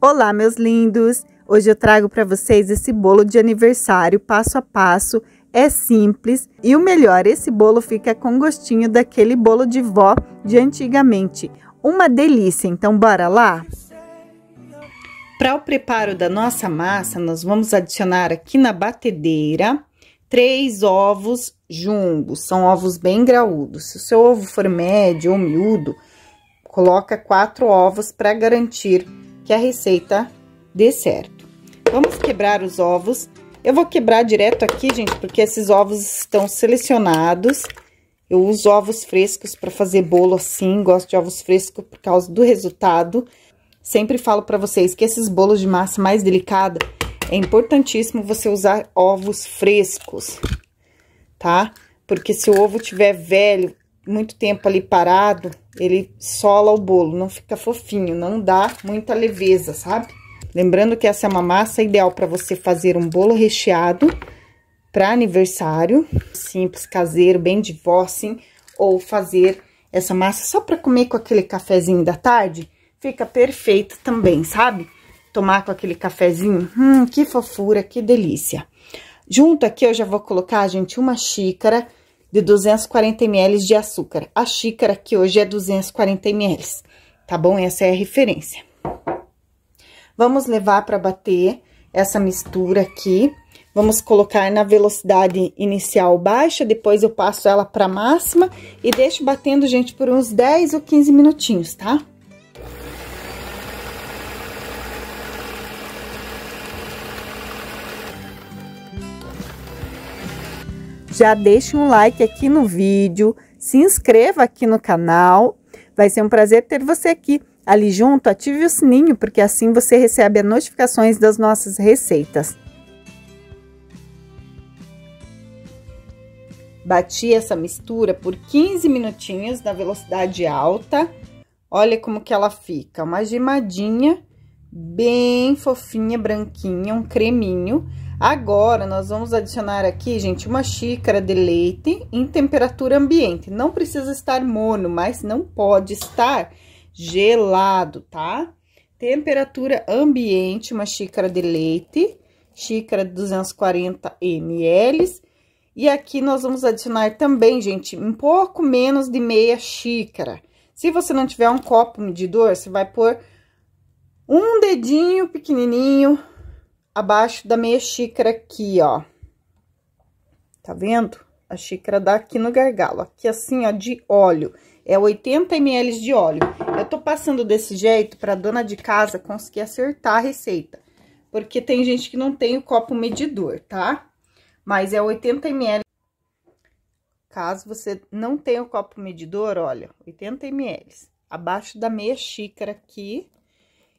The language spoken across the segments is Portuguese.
Olá, meus lindos! Hoje eu trago para vocês esse bolo de aniversário passo a passo. É simples e o melhor, esse bolo fica com gostinho daquele bolo de vó de antigamente. Uma delícia, então bora lá? Para o preparo da nossa massa, nós vamos adicionar aqui na batedeira três ovos jumbos, são ovos bem graúdos. Se o seu ovo for médio ou miúdo, coloca quatro ovos para garantir que a receita dê certo. Vamos quebrar os ovos. Eu vou quebrar direto aqui, gente, porque esses ovos estão selecionados. Eu uso ovos frescos para fazer bolo assim, gosto de ovos frescos por causa do resultado. Sempre falo para vocês que esses bolos de massa mais delicada, é importantíssimo você usar ovos frescos, tá? Porque se o ovo tiver velho, muito tempo ali parado, ele sola o bolo, não fica fofinho, não dá muita leveza, sabe? Lembrando que essa é uma massa ideal para você fazer um bolo recheado para aniversário, simples, caseiro, bem de vó, assim, ou fazer essa massa só para comer com aquele cafezinho da tarde, fica perfeito também, sabe? Tomar com aquele cafezinho, hum, que fofura, que delícia. Junto aqui eu já vou colocar, gente, uma xícara de 240 ml de açúcar. A xícara que hoje é 240 ml, tá bom? Essa é a referência. Vamos levar para bater essa mistura aqui. Vamos colocar na velocidade inicial baixa, depois eu passo ela para máxima e deixo batendo, gente, por uns 10 ou 15 minutinhos, tá? Já deixe um like aqui no vídeo, se inscreva aqui no canal. Vai ser um prazer ter você aqui. Ali junto, ative o sininho, porque assim você recebe as notificações das nossas receitas. Bati essa mistura por 15 minutinhos na velocidade alta. Olha como que ela fica, uma gemadinha bem fofinha, branquinha, um creminho. Agora, nós vamos adicionar aqui, gente, uma xícara de leite em temperatura ambiente. Não precisa estar mono, mas não pode estar gelado, tá? Temperatura ambiente, uma xícara de leite, xícara de 240 ml. E aqui nós vamos adicionar também, gente, um pouco menos de meia xícara. Se você não tiver um copo medidor, você vai pôr um dedinho pequenininho abaixo da meia xícara aqui, ó. Tá vendo? A xícara dá aqui no gargalo, aqui assim, ó, de óleo. É 80 ml de óleo. Eu tô passando desse jeito pra dona de casa conseguir acertar a receita. Porque tem gente que não tem o copo medidor, tá? Mas é 80 ml. Caso você não tenha o copo medidor, olha, 80 ml. Abaixo da meia xícara aqui,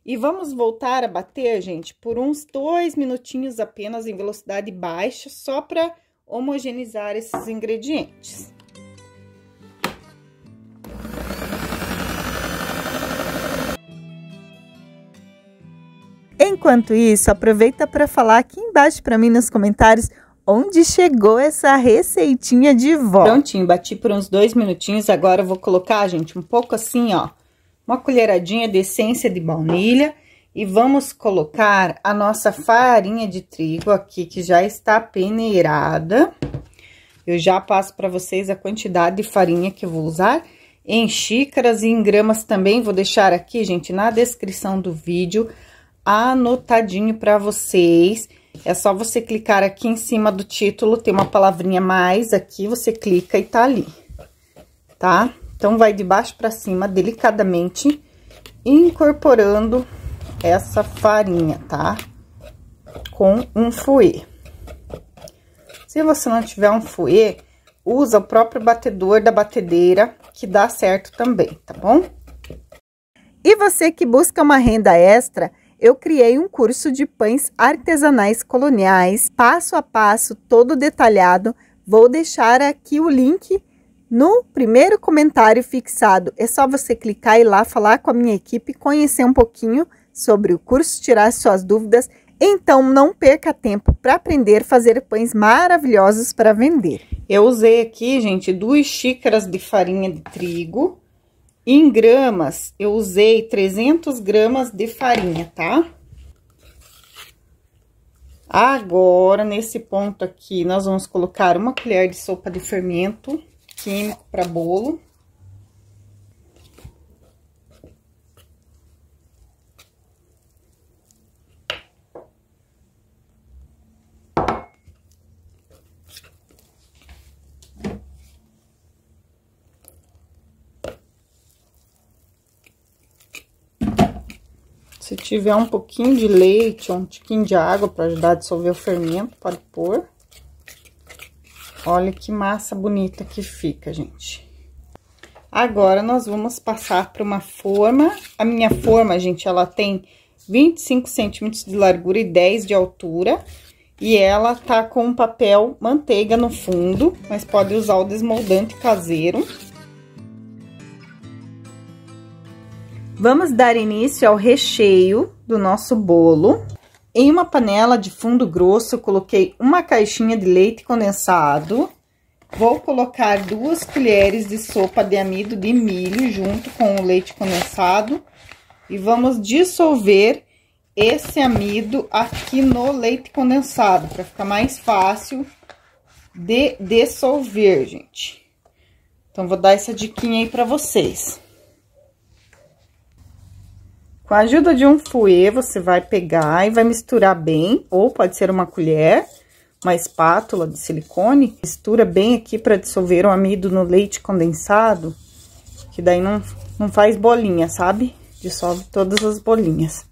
e vamos voltar a bater, gente, por uns dois minutinhos apenas em velocidade baixa, só para homogeneizar esses ingredientes. Enquanto isso, aproveita para falar aqui embaixo para mim nos comentários onde chegou essa receitinha de vó. Prontinho, bati por uns dois minutinhos, agora eu vou colocar, gente, um pouco assim, ó, uma colheradinha de essência de baunilha e vamos colocar a nossa farinha de trigo aqui, que já está peneirada. Eu já passo para vocês a quantidade de farinha que eu vou usar em xícaras e em gramas também. Vou deixar aqui, gente, na descrição do vídeo, anotadinho para vocês. É só você clicar aqui em cima do título, tem uma palavrinha mais aqui, você clica e tá ali, tá? Então, vai de baixo para cima, delicadamente, incorporando essa farinha, tá? Com um fouet. Se você não tiver um fouet, usa o próprio batedor da batedeira, que dá certo também, tá bom? E você que busca uma renda extra, eu criei um curso de pães artesanais coloniais, passo a passo, todo detalhado. Vou deixar aqui o link no primeiro comentário fixado, é só você clicar e lá falar com a minha equipe, conhecer um pouquinho sobre o curso, tirar suas dúvidas. Então, não perca tempo para aprender a fazer pães maravilhosos para vender. Eu usei aqui, gente, duas xícaras de farinha de trigo Em gramas, eu usei 300 gramas de farinha, tá? Agora, nesse ponto aqui, nós vamos colocar uma colher de sopa de fermento químico para bolo. Se tiver um pouquinho de leite ou um tiquinho de água para ajudar a dissolver o fermento, pode pôr. Olha que massa bonita que fica, gente. Agora, nós vamos passar para uma forma. A minha forma, gente, ela tem 25 centímetros de largura e 10 de altura. E ela tá com papel manteiga no fundo, mas pode usar o desmoldante caseiro. Vamos dar início ao recheio do nosso bolo. Em uma panela de fundo grosso, eu coloquei uma caixinha de leite condensado. Vou colocar duas colheres de sopa de amido de milho junto com o leite condensado. E vamos dissolver esse amido aqui no leite condensado, para ficar mais fácil de dissolver, gente. Então, vou dar essa diquinha aí para vocês. Com a ajuda de um fouet, você vai pegar e vai misturar bem, ou pode ser uma colher, uma espátula de silicone. Mistura bem aqui para dissolver o amido no leite condensado, que daí não, não faz bolinha, sabe? Dissolve todas as bolinhas.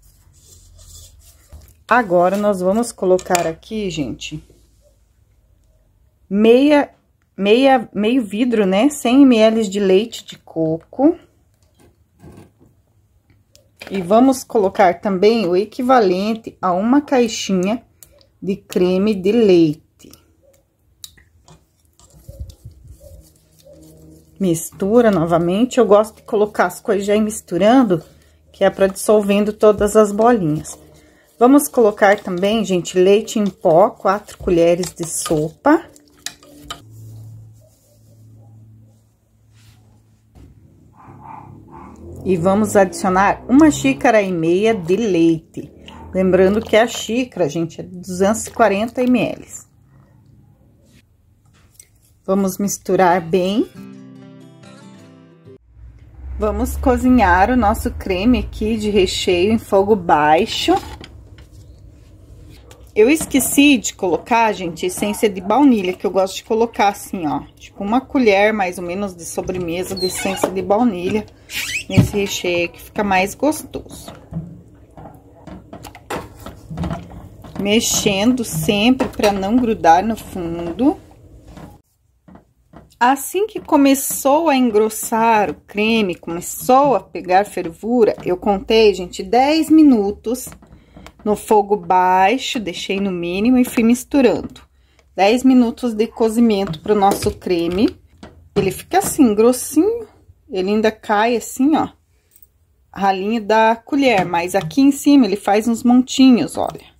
Agora, nós vamos colocar aqui, gente, meia, meia, meio vidro, né? 100 ml de leite de coco. E vamos colocar também o equivalente a uma caixinha de creme de leite. Mistura novamente. Eu gosto de colocar as coisas já misturando, que é para dissolvendo todas as bolinhas. Vamos colocar também, gente, leite em pó, quatro colheres de sopa. E vamos adicionar uma xícara e meia de leite. Lembrando que a xícara, gente, é 240 ml. Vamos misturar bem. Vamos cozinhar o nosso creme aqui de recheio em fogo baixo. Eu esqueci de colocar, gente, essência de baunilha, que eu gosto de colocar assim, ó. Tipo, uma colher, mais ou menos, de sobremesa de essência de baunilha nesse recheio, que fica mais gostoso. Mexendo sempre pra não grudar no fundo. Assim que começou a engrossar o creme, começou a pegar fervura, eu contei, gente, 10 minutos no fogo baixo, deixei no mínimo e fui misturando. 10 minutos de cozimento para o nosso creme. Ele fica assim, grossinho, ele ainda cai assim, ó, ralinho da colher, mas aqui em cima ele faz uns montinhos, olha.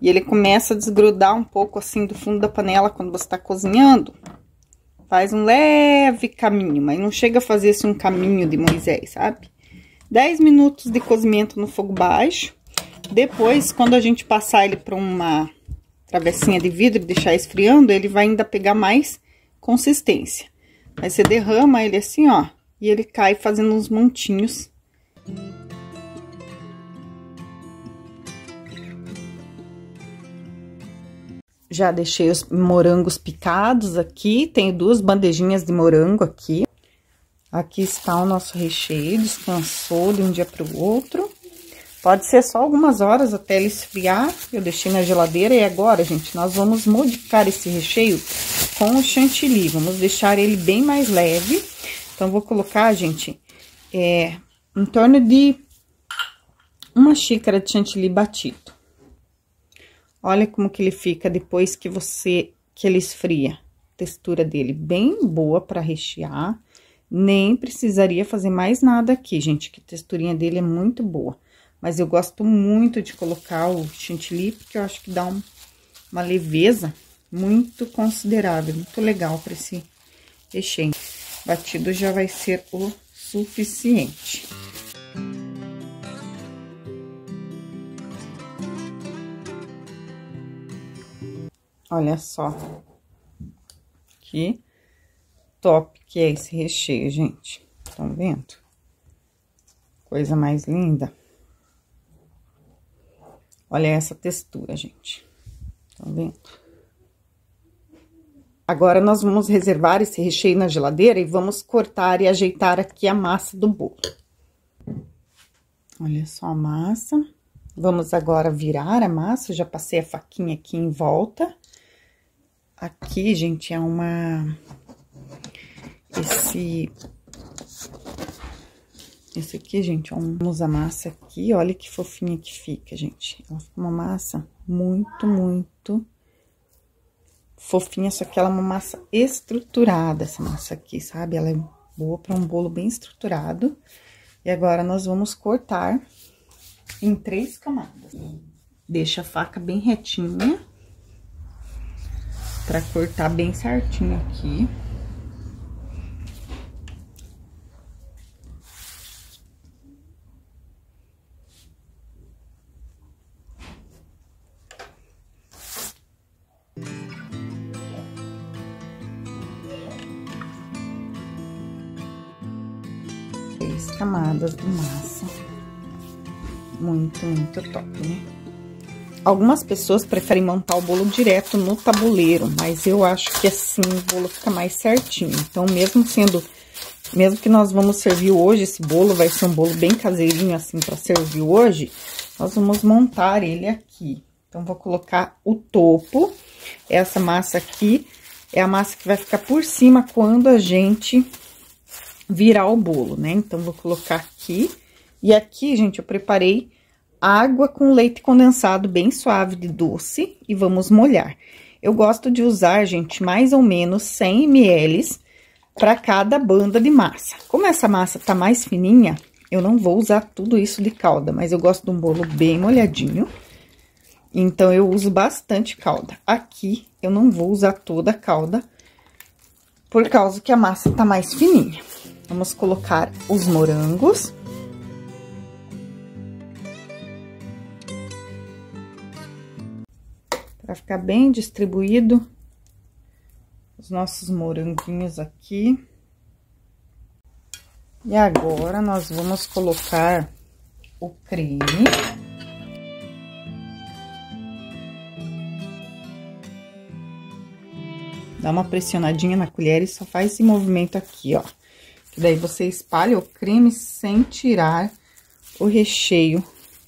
E ele começa a desgrudar um pouco assim do fundo da panela quando você tá cozinhando. Faz um leve caminho, mas não chega a fazer assim um caminho de Moisés, sabe? 10 minutos de cozimento no fogo baixo. Depois, quando a gente passar ele para uma travessinha de vidro e deixar esfriando, ele vai ainda pegar mais consistência. Aí você derrama ele assim, ó, e ele cai fazendo uns montinhos. Já deixei os morangos picados aqui, tenho duas bandejinhas de morango aqui. Aqui está o nosso recheio, descansou de um dia para o outro. Pode ser só algumas horas até ele esfriar. Eu deixei na geladeira e agora, gente, nós vamos modificar esse recheio com o chantilly. Vamos deixar ele bem mais leve. Então, vou colocar, gente, é, em torno de uma xícara de chantilly batido. Olha como que ele fica depois que você, que ele esfria. Textura dele bem boa para rechear. Nem precisaria fazer mais nada aqui, gente, que a texturinha dele é muito boa. Mas eu gosto muito de colocar o chantilly, porque eu acho que dá um, uma leveza muito considerável, muito legal para esse recheio. Batido já vai ser o suficiente. Olha só. Que top que é esse recheio, gente. Estão vendo? Coisa mais linda. Olha essa textura, gente. Estão vendo? Agora, nós vamos reservar esse recheio na geladeira e vamos cortar e ajeitar aqui a massa do bolo. Olha só a massa. Vamos agora virar a massa, já passei a faquinha aqui em volta. Aqui, gente, é uma... Esse... Esse aqui, gente, é um usa massa aqui, olha que fofinha que fica, gente. Ela fica uma massa muito, muito fofinha, só que ela é uma massa estruturada, essa massa aqui, sabe? Ela é boa para um bolo bem estruturado. E agora, nós vamos cortar em três camadas. Deixa a faca bem retinha, para cortar bem certinho aqui. Três camadas de massa. Muito, muito top, né? Algumas pessoas preferem montar o bolo direto no tabuleiro, mas eu acho que assim o bolo fica mais certinho. Então, mesmo sendo, mesmo que nós vamos servir hoje, esse bolo vai ser um bolo bem caseirinho assim para servir hoje, nós vamos montar ele aqui. Então, vou colocar o topo, essa massa aqui é a massa que vai ficar por cima quando a gente virar o bolo, né? Então, vou colocar aqui. E aqui, gente, eu preparei água com leite condensado bem suave de doce e vamos molhar. Eu gosto de usar, gente, mais ou menos 100 ml para cada banda de massa. Como essa massa tá mais fininha, eu não vou usar tudo isso de calda, mas eu gosto de um bolo bem molhadinho. Então, eu uso bastante calda. Aqui, eu não vou usar toda a calda, por causa que a massa tá mais fininha. Vamos colocar os morangos. Para ficar bem distribuído os nossos moranguinhos aqui. E agora, nós vamos colocar o creme. Dá uma pressionadinha na colher e só faz esse movimento aqui, ó. Daí você espalha o creme sem tirar o recheio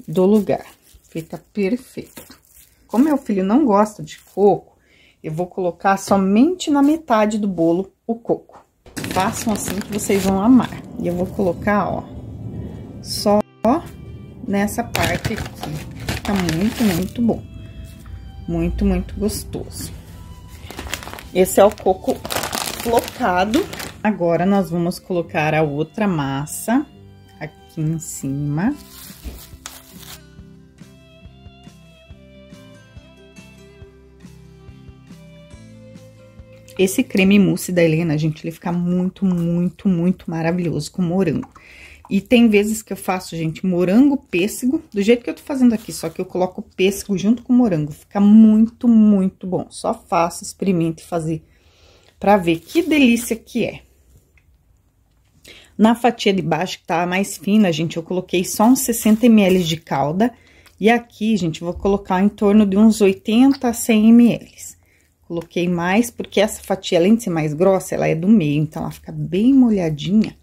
do lugar. Fica perfeito. Como meu filho não gosta de coco, eu vou colocar somente na metade do bolo o coco. Façam assim que vocês vão amar. E eu vou colocar, ó, só nessa parte aqui. Fica muito, muito bom. Muito, muito gostoso. Esse é o coco flocado. Agora, nós vamos colocar a outra massa aqui em cima. Esse creme mousse da Helena, gente, ele fica muito, muito, muito maravilhoso com morango. E tem vezes que eu faço, gente, morango, pêssego, do jeito que eu tô fazendo aqui, só que eu coloco pêssego junto com morango. Fica muito, muito bom. Só faço, experimente fazer pra ver que delícia que é. Na fatia de baixo, que tá mais fina, gente, eu coloquei só uns 60 ml de calda. E aqui, gente, vou colocar em torno de uns 80 a 100 ml. Coloquei mais, porque essa fatia, além de ser mais grossa, ela é do meio, então ela fica bem molhadinha.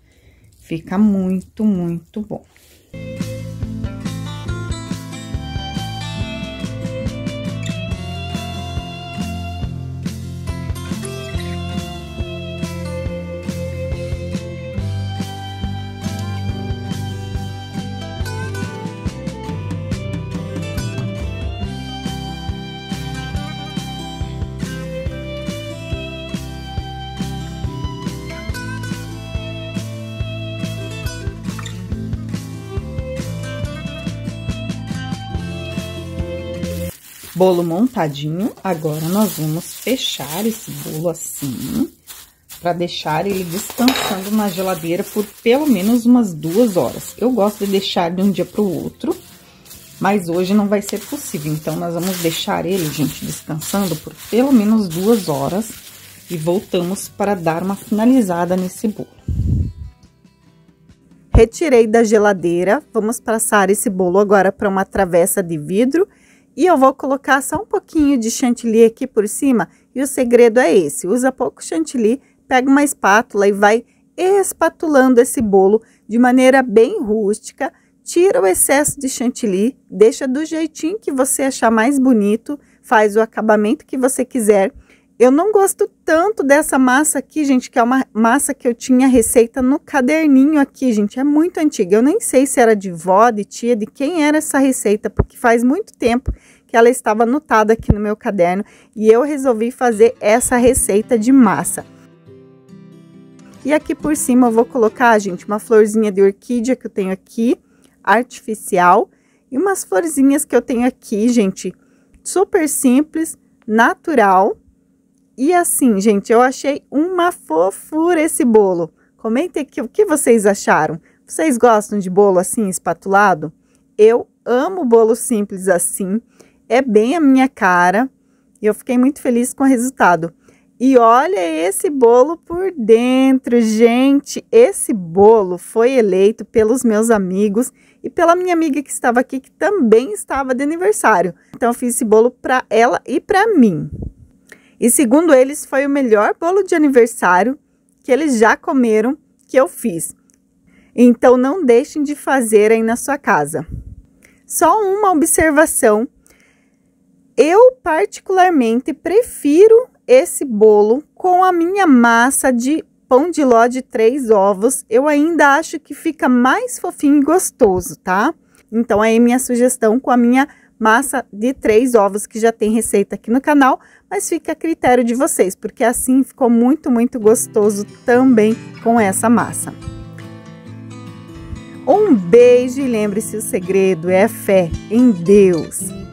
Fica muito, muito bom. Bolo montadinho, agora nós vamos fechar esse bolo assim, para deixar ele descansando na geladeira por pelo menos umas duas horas. Eu gosto de deixar de um dia para o outro, mas hoje não vai ser possível. Então, nós vamos deixar ele, gente, descansando por pelo menos duas horas e voltamos para dar uma finalizada nesse bolo. Retirei da geladeira, vamos passar esse bolo agora para uma travessa de vidro e eu vou colocar só um pouquinho de chantilly aqui por cima e o segredo é esse, usa pouco chantilly, pega uma espátula e vai espatulando esse bolo de maneira bem rústica, tira o excesso de chantilly, deixa do jeitinho que você achar mais bonito, faz o acabamento que você quiser eu não gosto tanto dessa massa aqui, gente, que é uma massa que eu tinha receita no caderninho aqui, gente. É muito antiga. Eu nem sei se era de vó, de tia, de quem era essa receita, porque faz muito tempo que ela estava anotada aqui no meu caderno e eu resolvi fazer essa receita de massa. E aqui por cima eu vou colocar, gente, uma florzinha de orquídea que eu tenho aqui, artificial, e umas florzinhas que eu tenho aqui, gente, super simples, natural e assim, gente, eu achei uma fofura esse bolo. Comentem aqui o que vocês acharam. Vocês gostam de bolo assim, espatulado? Eu amo bolo simples assim. É bem a minha cara. E eu fiquei muito feliz com o resultado. E olha esse bolo por dentro, gente. Esse bolo foi eleito pelos meus amigos e pela minha amiga que estava aqui, que também estava de aniversário. Então, eu fiz esse bolo para ela e para mim. E segundo eles, foi o melhor bolo de aniversário que eles já comeram que eu fiz. Então não deixem de fazer aí na sua casa. Só uma observação. Eu particularmente prefiro esse bolo com a minha massa de pão de ló de três ovos. Eu ainda acho que fica mais fofinho e gostoso, tá? Então aí minha sugestão com a minha massa de três ovos, que já tem receita aqui no canal, mas fica a critério de vocês, porque assim ficou muito, muito gostoso também com essa massa. Um beijo e lembre-se, o segredo é fé em Deus.